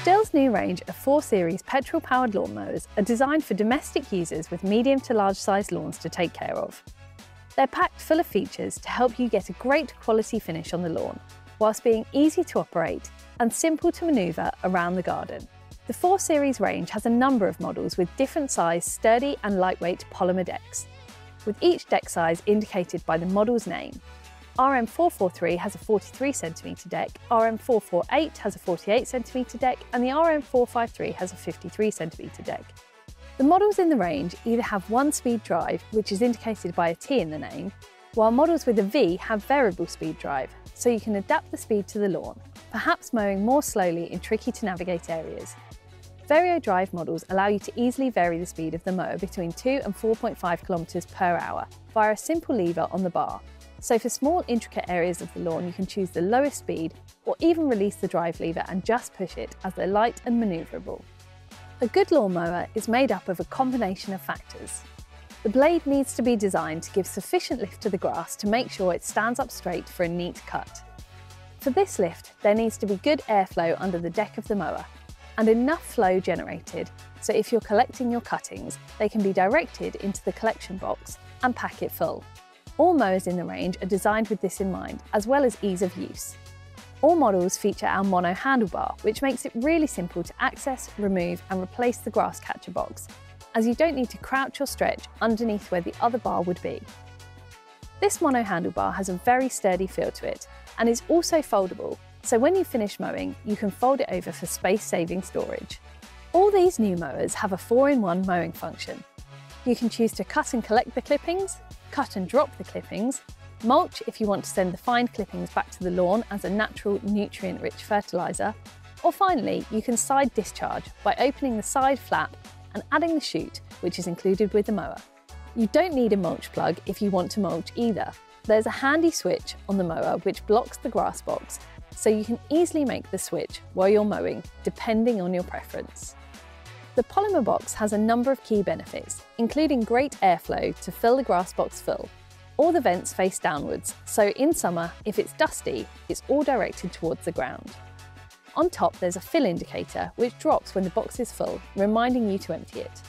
Stihl's new range of 4 Series petrol-powered lawnmowers are designed for domestic users with medium to large-sized lawns to take care of. They're packed full of features to help you get a great quality finish on the lawn, whilst being easy to operate and simple to manoeuvre around the garden. The 4 Series range has a number of models with different size, sturdy and lightweight polymer decks, with each deck size indicated by the model's name RM443 has a 43cm deck, RM448 has a 48cm deck, and the RM453 has a 53cm deck. The models in the range either have one speed drive, which is indicated by a T in the name, while models with a V have variable speed drive, so you can adapt the speed to the lawn, perhaps mowing more slowly in tricky to navigate areas. Vario Drive models allow you to easily vary the speed of the mower between 2 and 4.5 km per hour via a simple lever on the bar, so for small intricate areas of the lawn, you can choose the lowest speed or even release the drive lever and just push it as they're light and manoeuvrable. A good lawnmower is made up of a combination of factors. The blade needs to be designed to give sufficient lift to the grass to make sure it stands up straight for a neat cut. For this lift, there needs to be good airflow under the deck of the mower and enough flow generated so if you're collecting your cuttings, they can be directed into the collection box and pack it full. All mowers in the range are designed with this in mind, as well as ease of use. All models feature our mono handlebar, which makes it really simple to access, remove and replace the grass catcher box, as you don't need to crouch or stretch underneath where the other bar would be. This mono handlebar has a very sturdy feel to it and is also foldable, so when you finish mowing, you can fold it over for space-saving storage. All these new mowers have a 4-in-1 mowing function. You can choose to cut and collect the clippings, cut and drop the clippings, mulch if you want to send the fine clippings back to the lawn as a natural nutrient-rich fertiliser, or finally, you can side discharge by opening the side flap and adding the chute, which is included with the mower. You don't need a mulch plug if you want to mulch either. There's a handy switch on the mower which blocks the grass box, so you can easily make the switch while you're mowing, depending on your preference. The polymer box has a number of key benefits, including great airflow to fill the grass box full. All the vents face downwards, so in summer, if it's dusty, it's all directed towards the ground. On top, there's a fill indicator, which drops when the box is full, reminding you to empty it.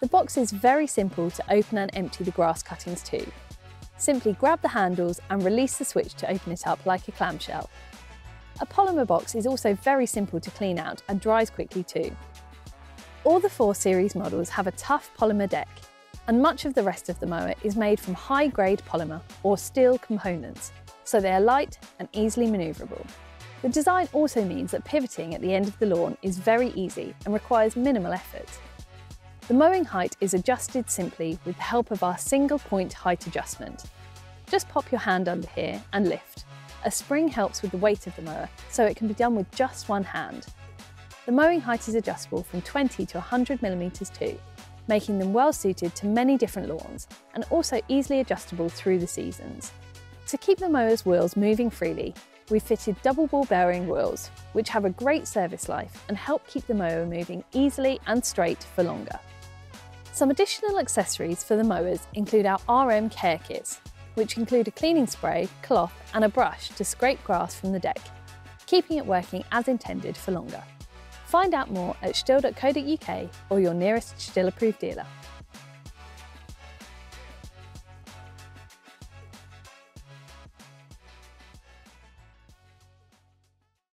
The box is very simple to open and empty the grass cuttings too. Simply grab the handles and release the switch to open it up like a clamshell. A polymer box is also very simple to clean out and dries quickly too. All the 4 Series models have a tough polymer deck, and much of the rest of the mower is made from high-grade polymer or steel components, so they are light and easily manoeuvrable. The design also means that pivoting at the end of the lawn is very easy and requires minimal effort. The mowing height is adjusted simply with the help of our single point height adjustment. Just pop your hand under here and lift. A spring helps with the weight of the mower, so it can be done with just one hand, the mowing height is adjustable from 20 to 100 millimetres too, making them well suited to many different lawns and also easily adjustable through the seasons. To keep the mower's wheels moving freely, we've fitted double ball bearing wheels, which have a great service life and help keep the mower moving easily and straight for longer. Some additional accessories for the mowers include our RM care kits, which include a cleaning spray, cloth and a brush to scrape grass from the deck, keeping it working as intended for longer. Find out more at stihl.co.uk or your nearest Stihl approved dealer.